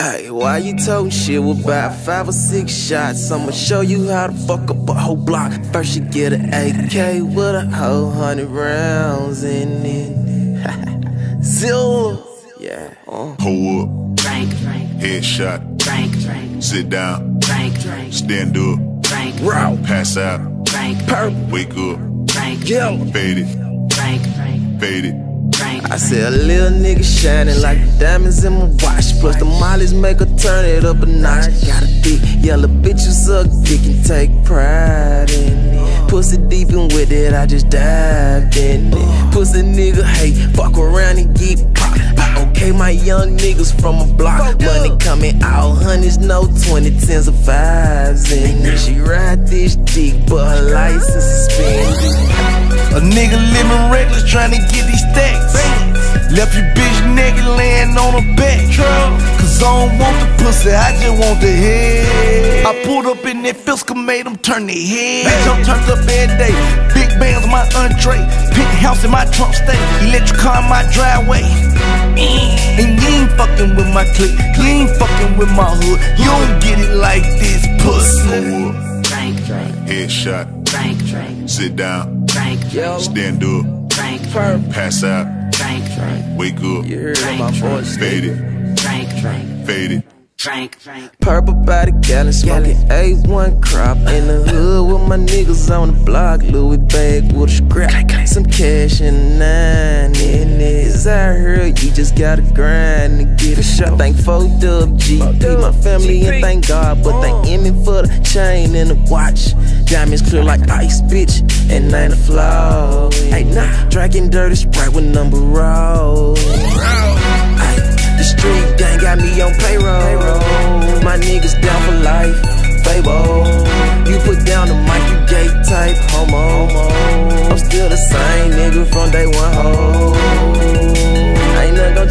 Hey, why you talking shit with about five or six shots? I'ma show you how to fuck up a whole block. First you get an AK with a whole hundred rounds in it. Zilla, yeah. Uh. Hold up, Frank, Frank, headshot, Frank, Frank, sit down, Frank, Frank, stand up, Frank, Route, pass out, Frank, purple, wake up, Frank, yeah. fade it, Frank, Frank, fade it. Frank. I see a little nigga shining like the diamonds in my watch. Plus the mollies make her turn it up a notch. Got a thick yellow bitch who suck dick and take pride in it. Pussy deep and with it, I just dived in it. Pussy nigga, hey, fuck around and get popped. Okay, my young niggas from a block. Money coming out, hundreds, no 20, tens or fives in it. She ride this dick, but her license suspended. A nigga living reckless trying to get these. Left your bitch naked laying on her back. Cause I don't want the pussy, I just want the head. I pulled up in that Fisker, made them turn their head. Bitch, I'm turned up every day. Big bands on my entree. Penthouse in my trunk state. Electric car in my driveway. And you ain't fucking with my clique. You ain't fucking with my hood. You don't get it like this, pussy. Hold up, Frank, Frank, headshot, Frank, Frank, sit down, Frank, Yo, stand up, Frank, purple, pass out, Frank, Frank, wake up, you heard of my voice. fade it, Frank, Frank, fade it. Frank, Frank. Purple body gallon, smoking A1 crop in the hood with my niggas on the block. Louis bag with a scrap, some cash and nine just gotta grind to get a shot. Thank 4 G, my family and thank God, but thank Emmy for the chain and the watch. Diamonds clear like ice, bitch, and ain't a flaw. Hey, nah, drinking dirty sprite with number roll. Ay, the street gang got me on payroll. My niggas down for life. Fable. You put down the mic, you gay type homo. I'm still the same nigga from day one. Ho.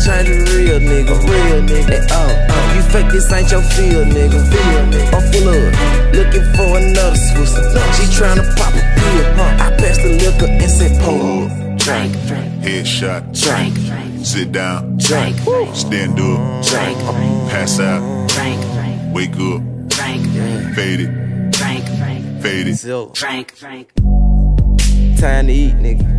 Ain't nothing gon' real nigga. Real nigga. Hey, oh, oh, you fake this ain't your field, nigga. Field, nigga. I'm full of looking for another Swiss. She tryna pop a pill. Huh? I passed the liquor and said, pull Drink, Frank, Frank, Headshot, drink, Frank, sit down, Drink. stand up, drink, Frank, pass out, drink, Frank, wake up, Frank, fade it, Frank, Frank, fade it. Zilla. Frank, Frank. Time to eat, nigga.